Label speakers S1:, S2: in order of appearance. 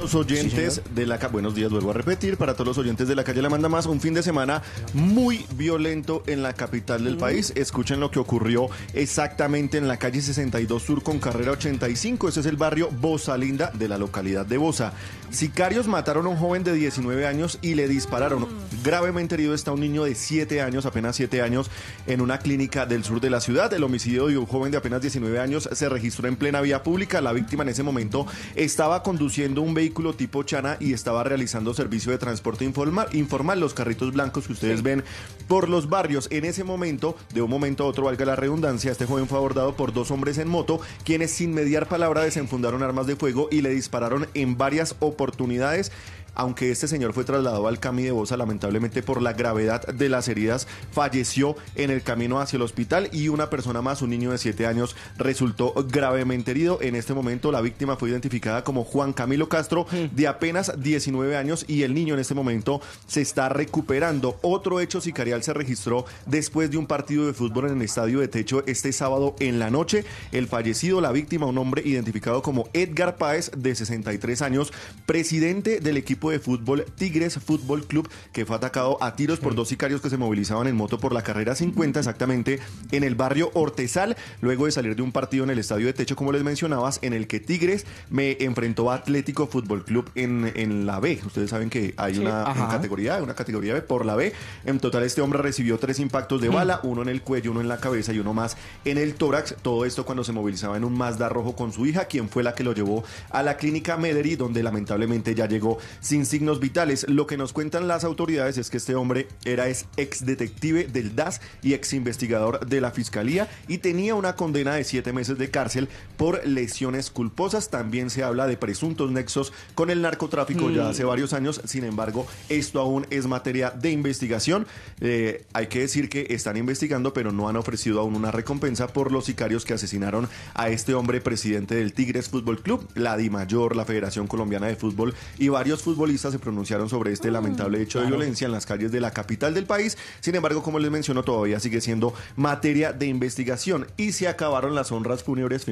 S1: los oyentes de la calle, buenos días, vuelvo a repetir, para todos los oyentes de la calle La Manda Más, un fin de semana muy violento en la capital del país. Escuchen lo que ocurrió exactamente en la calle 62 Sur con carrera 85. Ese es el barrio Bosa Linda de la localidad de Bosa. Sicarios mataron a un joven de 19 años y le dispararon. Gravemente herido está un niño de 7 años, apenas 7 años, en una clínica del sur de la ciudad. El homicidio de un joven de apenas 19 años se registró en plena vía pública. La víctima en ese momento estaba conduciendo un vehículo tipo Chana y estaba realizando servicio de transporte informal, informal los carritos blancos que ustedes ven por los barrios. En ese momento, de un momento a otro, valga la redundancia, este joven fue abordado por dos hombres en moto, quienes sin mediar palabra desenfundaron armas de fuego y le dispararon en varias oportunidades aunque este señor fue trasladado al CAMI de Bosa, lamentablemente por la gravedad de las heridas, falleció en el camino hacia el hospital y una persona más, un niño de 7 años, resultó gravemente herido. En este momento la víctima fue identificada como Juan Camilo Castro, de apenas 19 años, y el niño en este momento se está recuperando. Otro hecho sicarial se registró después de un partido de fútbol en el estadio de techo este sábado en la noche. El fallecido, la víctima, un hombre identificado como Edgar Páez, de 63 años, presidente del equipo de fútbol Tigres Fútbol Club, que fue atacado a tiros por dos sicarios que se movilizaban en moto por la carrera 50, exactamente en el barrio Hortezal, luego de salir de un partido en el estadio de techo, como les mencionabas, en el que Tigres me enfrentó a Atlético Fútbol Club en, en la B. Ustedes saben que hay una, una categoría, una categoría B por la B. En total, este hombre recibió tres impactos de bala, uno en el cuello, uno en la cabeza y uno más en el tórax. Todo esto cuando se movilizaba en un Mazda rojo con su hija, quien fue la que lo llevó a la clínica Mederi, donde lamentablemente ya llegó sin signos vitales. Lo que nos cuentan las autoridades es que este hombre era ex detective del DAS y ex investigador de la fiscalía y tenía una condena de siete meses de cárcel por lesiones culposas. También se habla de presuntos nexos con el narcotráfico ya hace varios años. Sin embargo, esto aún es materia de investigación. Eh, hay que decir que están investigando, pero no han ofrecido aún una recompensa por los sicarios que asesinaron a este hombre presidente del Tigres Fútbol Club, la DIMAYOR, la Federación Colombiana de Fútbol y varios futbolistas se pronunciaron sobre este lamentable hecho de violencia en las calles de la capital del país. Sin embargo, como les menciono, todavía sigue siendo materia de investigación y se acabaron las honras fúnebres